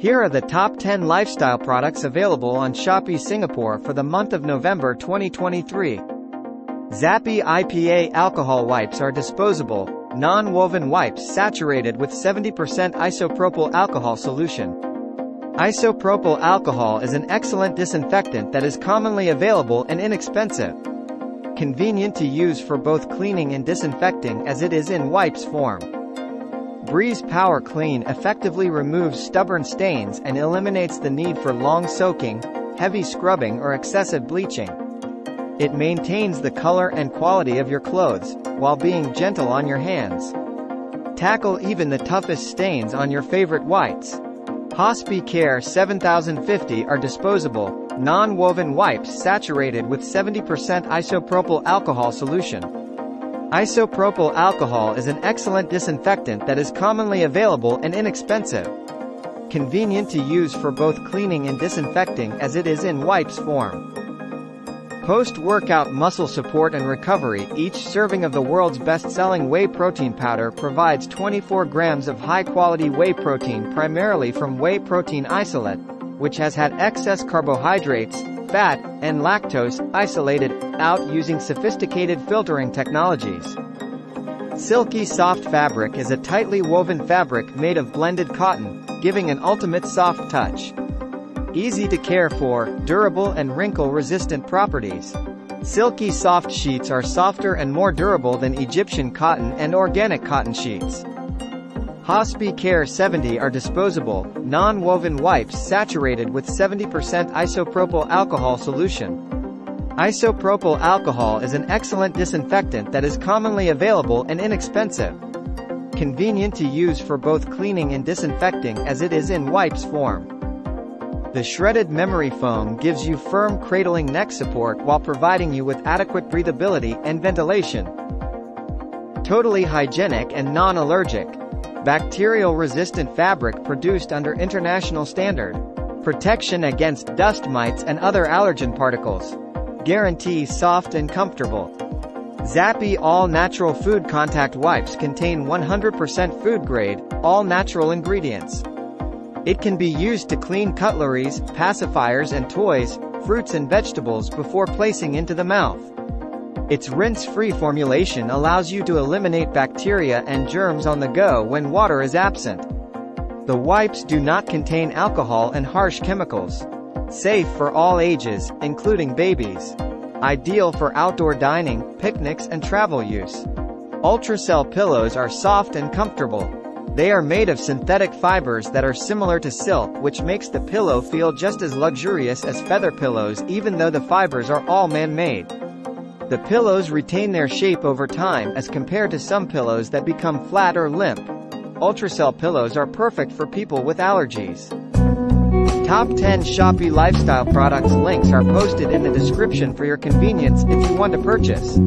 Here are the top 10 lifestyle products available on Shopee Singapore for the month of November 2023. Zappy IPA alcohol wipes are disposable, non-woven wipes saturated with 70% isopropyl alcohol solution. Isopropyl alcohol is an excellent disinfectant that is commonly available and inexpensive. Convenient to use for both cleaning and disinfecting as it is in wipes form. Breeze Power Clean effectively removes stubborn stains and eliminates the need for long soaking, heavy scrubbing or excessive bleaching. It maintains the color and quality of your clothes, while being gentle on your hands. Tackle even the toughest stains on your favorite whites. Hospicare 7050 are disposable, non-woven wipes saturated with 70% isopropyl alcohol solution. Isopropyl alcohol is an excellent disinfectant that is commonly available and inexpensive. Convenient to use for both cleaning and disinfecting as it is in wipes form. Post-workout muscle support and recovery Each serving of the world's best-selling whey protein powder provides 24 grams of high-quality whey protein primarily from whey protein isolate, which has had excess carbohydrates, fat, and lactose isolated out using sophisticated filtering technologies. Silky Soft Fabric is a tightly woven fabric made of blended cotton, giving an ultimate soft touch. Easy to care for, durable and wrinkle-resistant properties. Silky soft sheets are softer and more durable than Egyptian cotton and organic cotton sheets. Hospicare 70 are disposable, non-woven wipes saturated with 70% isopropyl alcohol solution. Isopropyl alcohol is an excellent disinfectant that is commonly available and inexpensive. Convenient to use for both cleaning and disinfecting as it is in wipes form. The shredded memory foam gives you firm cradling neck support while providing you with adequate breathability and ventilation. Totally hygienic and non-allergic. Bacterial-resistant fabric produced under international standard. Protection against dust mites and other allergen particles. Guarantee soft and comfortable. Zappy all-natural food contact wipes contain 100% food grade, all-natural ingredients. It can be used to clean cutleries, pacifiers and toys, fruits and vegetables before placing into the mouth. Its rinse-free formulation allows you to eliminate bacteria and germs on the go when water is absent. The wipes do not contain alcohol and harsh chemicals. Safe for all ages, including babies. Ideal for outdoor dining, picnics and travel use. Ultracel pillows are soft and comfortable. They are made of synthetic fibers that are similar to silk which makes the pillow feel just as luxurious as feather pillows even though the fibers are all man-made. The pillows retain their shape over time as compared to some pillows that become flat or limp. Ultracel pillows are perfect for people with allergies. Top 10 Shopee lifestyle products links are posted in the description for your convenience if you want to purchase.